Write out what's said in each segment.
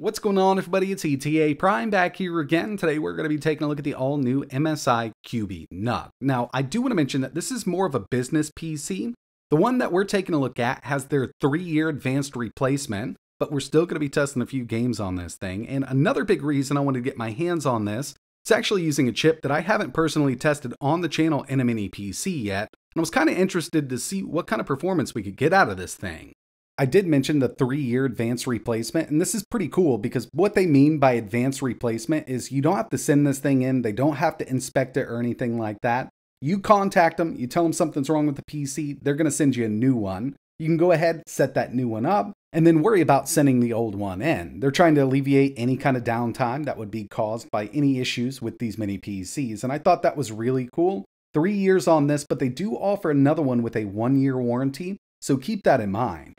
What's going on, everybody? It's ETA Prime back here again. Today, we're going to be taking a look at the all new MSI Cubi NUC. Now, I do want to mention that this is more of a business PC. The one that we're taking a look at has their three year advanced replacement, but we're still going to be testing a few games on this thing. And another big reason I wanted to get my hands on this is actually using a chip that I haven't personally tested on the channel in a mini PC yet. And I was kind of interested to see what kind of performance we could get out of this thing. I did mention the three year advanced replacement, and this is pretty cool because what they mean by advanced replacement is you don't have to send this thing in, they don't have to inspect it or anything like that. You contact them, you tell them something's wrong with the PC, they're going to send you a new one. You can go ahead, set that new one up, and then worry about sending the old one in. They're trying to alleviate any kind of downtime that would be caused by any issues with these mini PCs, and I thought that was really cool. Three years on this, but they do offer another one with a one year warranty, so keep that in mind.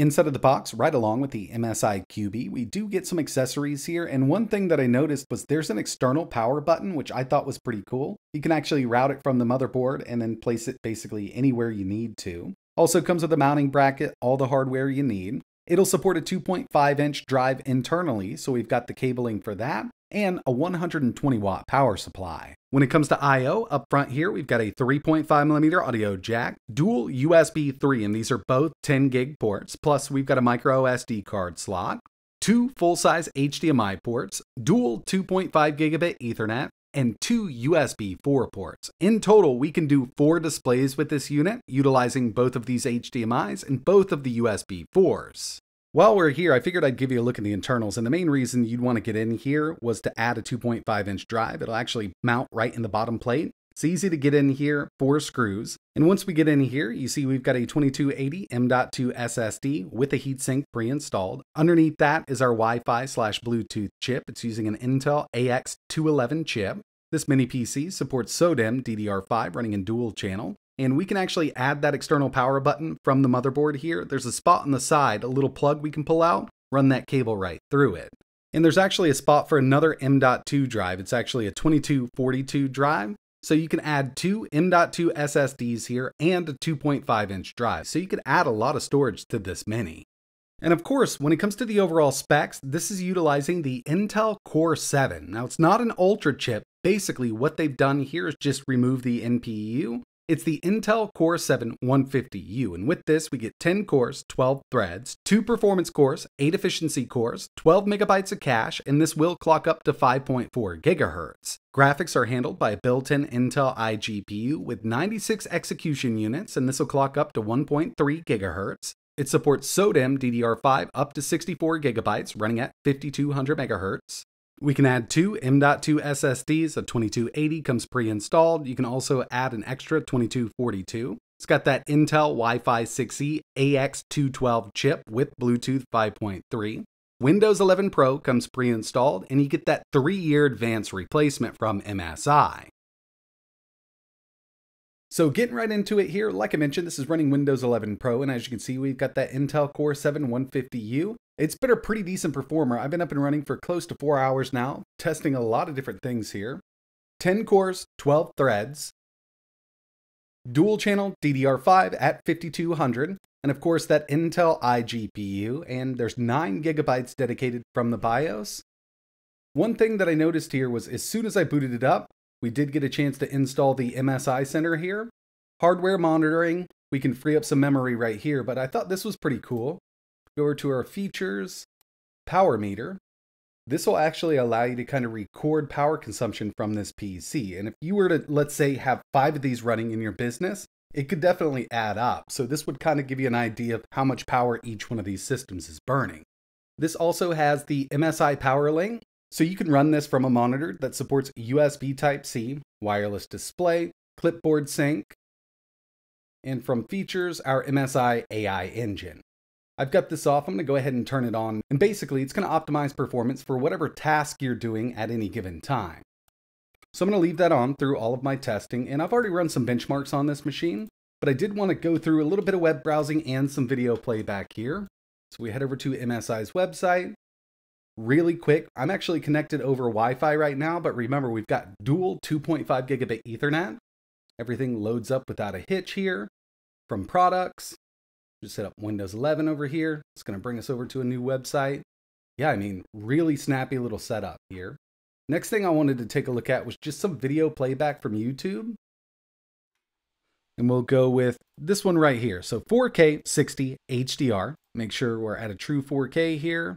Inside of the box, right along with the MSI Cubi, we do get some accessories here, and one thing that I noticed was there's an external power button, which I thought was pretty cool. You can actually route it from the motherboard and then place it basically anywhere you need to. Also comes with a mounting bracket, all the hardware you need. It'll support a 2.5 inch drive internally, so we've got the cabling for that and a 120 watt power supply. When it comes to I.O., up front here, we've got a 3.5mm audio jack, dual USB 3, and these are both 10 gig ports, plus we've got a micro SD card slot, two full-size HDMI ports, dual 2.5 gigabit Ethernet, and two USB 4 ports. In total, we can do four displays with this unit, utilizing both of these HDMIs and both of the USB 4s. While we're here, I figured I'd give you a look at the internals, and the main reason you'd want to get in here was to add a 2.5 inch drive. It'll actually mount right in the bottom plate. It's easy to get in here, four screws. And once we get in here, you see we've got a 2280 M.2 SSD with a heatsink pre-installed. Underneath that is our Wi-Fi slash Bluetooth chip. It's using an Intel AX211 chip. This mini PC supports SODIMM DDR5 running in dual channel and we can actually add that external power button from the motherboard here. There's a spot on the side, a little plug we can pull out, run that cable right through it. And there's actually a spot for another M.2 drive. It's actually a 2242 drive. So you can add two M.2 SSDs here and a 2.5 inch drive. So you could add a lot of storage to this Mini. And of course, when it comes to the overall specs, this is utilizing the Intel Core 7. Now it's not an Ultra chip. Basically, what they've done here is just remove the NPU it's the Intel Core 7 150U, and with this we get 10 cores, 12 threads, 2 performance cores, 8 efficiency cores, 12 megabytes of cache, and this will clock up to 5.4 gigahertz. Graphics are handled by a built-in Intel iGPU with 96 execution units, and this will clock up to 1.3 gigahertz. It supports SODIMM DDR5 up to 64 gigabytes, running at 5200 megahertz. We can add two M.2 SSDs. A 2280 comes pre-installed. You can also add an extra 2242. It's got that Intel Wi-Fi 6E AX212 chip with Bluetooth 5.3. Windows 11 Pro comes pre-installed, and you get that three-year advanced replacement from MSI. So getting right into it here, like I mentioned, this is running Windows 11 Pro, and as you can see, we've got that Intel Core 7 150U. It's been a pretty decent performer. I've been up and running for close to four hours now, testing a lot of different things here. 10 cores, 12 threads, dual channel DDR5 at 5200, and of course that Intel iGPU, and there's 9 gigabytes dedicated from the BIOS. One thing that I noticed here was as soon as I booted it up, we did get a chance to install the MSI Center here. Hardware monitoring, we can free up some memory right here, but I thought this was pretty cool. Go over to our features, power meter. This will actually allow you to kind of record power consumption from this PC. And if you were to, let's say, have five of these running in your business, it could definitely add up. So this would kind of give you an idea of how much power each one of these systems is burning. This also has the MSI Power Link, so you can run this from a monitor that supports USB Type-C, wireless display, clipboard sync, and from features, our MSI AI engine. I've got this off, I'm gonna go ahead and turn it on, and basically it's gonna optimize performance for whatever task you're doing at any given time. So I'm gonna leave that on through all of my testing, and I've already run some benchmarks on this machine, but I did wanna go through a little bit of web browsing and some video playback here. So we head over to MSI's website, really quick. I'm actually connected over Wi-Fi right now, but remember we've got dual 2.5 gigabit Ethernet. Everything loads up without a hitch here. From products, just set up Windows 11 over here. It's going to bring us over to a new website. yeah, I mean, really snappy little setup here. Next thing I wanted to take a look at was just some video playback from YouTube. And we'll go with this one right here. So 4K 60 HDR. Make sure we're at a true 4K here.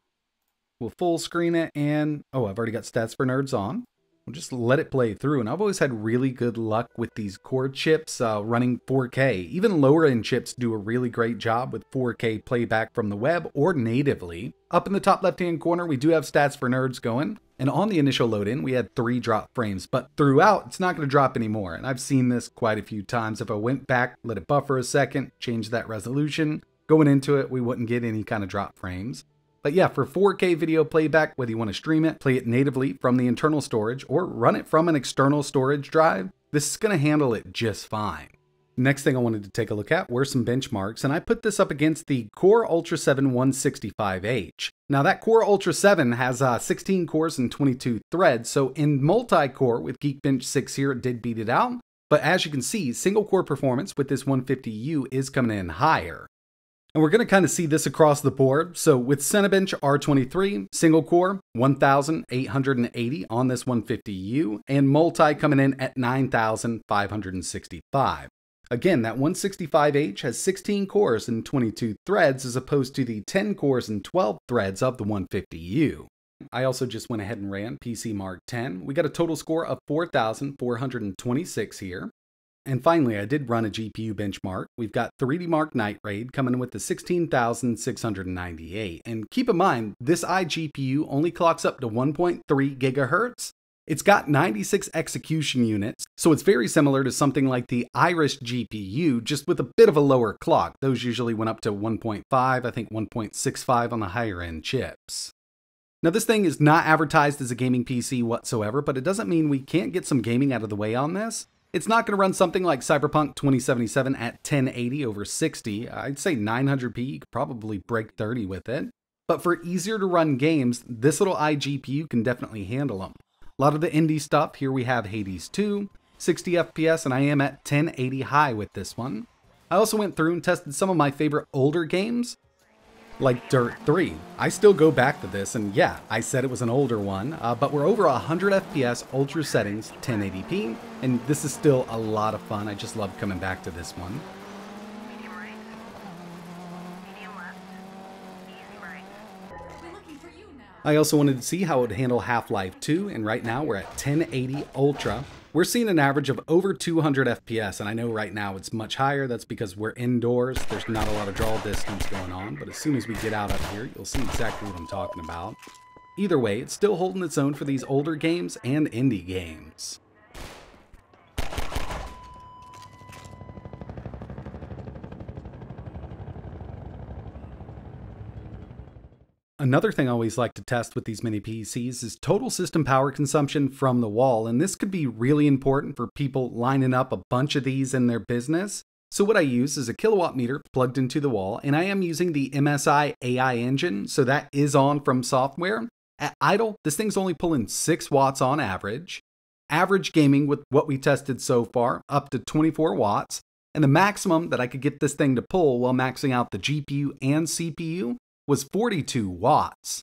We'll full screen it and, oh, I've already got Stats for Nerds on. We'll just let it play through. And I've always had really good luck with these core chips uh, running 4K. Even lower end chips do a really great job with 4K playback from the web or natively. Up in the top left hand corner, we do have stats for nerds going. And on the initial load in, we had three drop frames, but throughout, it's not going to drop anymore. And I've seen this quite a few times. If I went back, let it buffer a second, change that resolution, going into it, we wouldn't get any kind of drop frames. But yeah, for 4K video playback, whether you want to stream it, play it natively from the internal storage, or run it from an external storage drive, this is going to handle it just fine. Next thing I wanted to take a look at were some benchmarks, and I put this up against the Core Ultra 7 165H. Now that Core Ultra 7 has uh, 16 cores and 22 threads, so in multi-core with Geekbench 6 here, it did beat it out. But as you can see, single core performance with this 150U is coming in higher. And we're going to kind of see this across the board. So with Cinebench R23, single core, 1,880 on this 150U, and multi coming in at 9,565. Again, that 165H has 16 cores and 22 threads as opposed to the 10 cores and 12 threads of the 150U. I also just went ahead and ran PC Mark 10. We got a total score of 4,426 here. And finally, I did run a GPU benchmark. We've got 3D Mark Night Raid coming in with the 16,698. And keep in mind, this iGPU only clocks up to 1.3 gigahertz. It's got 96 execution units, so it's very similar to something like the Iris GPU, just with a bit of a lower clock. Those usually went up to 1.5, I think 1.65 on the higher end chips. Now, this thing is not advertised as a gaming PC whatsoever, but it doesn't mean we can't get some gaming out of the way on this. It's not going to run something like Cyberpunk 2077 at 1080 over 60. I'd say 900p, you could probably break 30 with it. But for easier to run games, this little iGPU can definitely handle them. A lot of the indie stuff, here we have Hades 2, 60 FPS, and I am at 1080 high with this one. I also went through and tested some of my favorite older games, like Dirt 3. I still go back to this, and yeah, I said it was an older one, uh, but we're over 100 FPS, ultra settings, 1080p, and this is still a lot of fun. I just love coming back to this one. I also wanted to see how it would handle Half-Life 2, and right now we're at 1080 Ultra, we're seeing an average of over 200 FPS, and I know right now it's much higher. That's because we're indoors. There's not a lot of draw distance going on, but as soon as we get out of here, you'll see exactly what I'm talking about. Either way, it's still holding its own for these older games and indie games. Another thing I always like to test with these mini PCs is total system power consumption from the wall, and this could be really important for people lining up a bunch of these in their business. So what I use is a kilowatt meter plugged into the wall, and I am using the MSI AI engine, so that is on from software. At idle, this thing's only pulling 6 watts on average. Average gaming with what we tested so far, up to 24 watts. And the maximum that I could get this thing to pull while maxing out the GPU and CPU was 42 watts.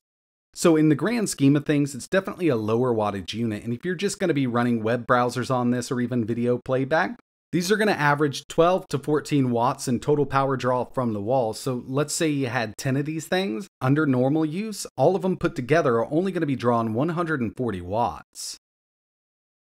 So in the grand scheme of things, it's definitely a lower wattage unit, and if you're just going to be running web browsers on this or even video playback, these are going to average 12 to 14 watts in total power draw from the wall. So let's say you had 10 of these things under normal use, all of them put together are only going to be drawn 140 watts.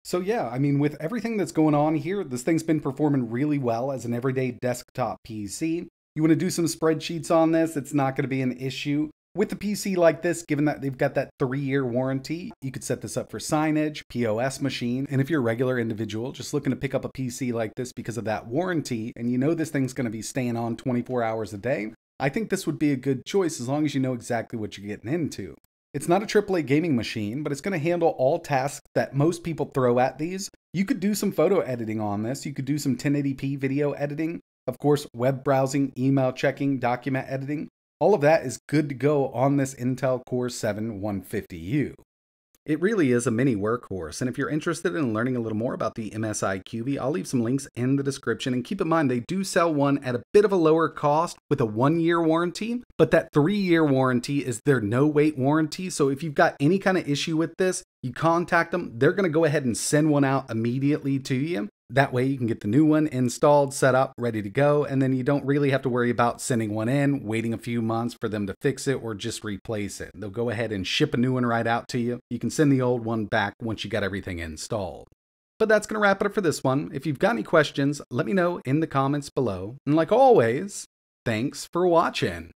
So yeah, I mean, with everything that's going on here, this thing's been performing really well as an everyday desktop PC. You want to do some spreadsheets on this, it's not going to be an issue. With a PC like this, given that they've got that three year warranty, you could set this up for signage, POS machine, and if you're a regular individual just looking to pick up a PC like this because of that warranty, and you know this thing's going to be staying on 24 hours a day, I think this would be a good choice as long as you know exactly what you're getting into. It's not a AAA gaming machine, but it's going to handle all tasks that most people throw at these. You could do some photo editing on this, you could do some 1080p video editing, of course, web browsing, email checking, document editing, all of that is good to go on this Intel Core 7 150U. It really is a mini workhorse, and if you're interested in learning a little more about the MSI Cubi, I'll leave some links in the description. And keep in mind, they do sell one at a bit of a lower cost with a one year warranty, but that three year warranty is their no wait warranty. So if you've got any kind of issue with this, you contact them, they're going to go ahead and send one out immediately to you. That way, you can get the new one installed, set up, ready to go, and then you don't really have to worry about sending one in, waiting a few months for them to fix it or just replace it. They'll go ahead and ship a new one right out to you. You can send the old one back once you got everything installed. But that's going to wrap it up for this one. If you've got any questions, let me know in the comments below. And like always, thanks for watching.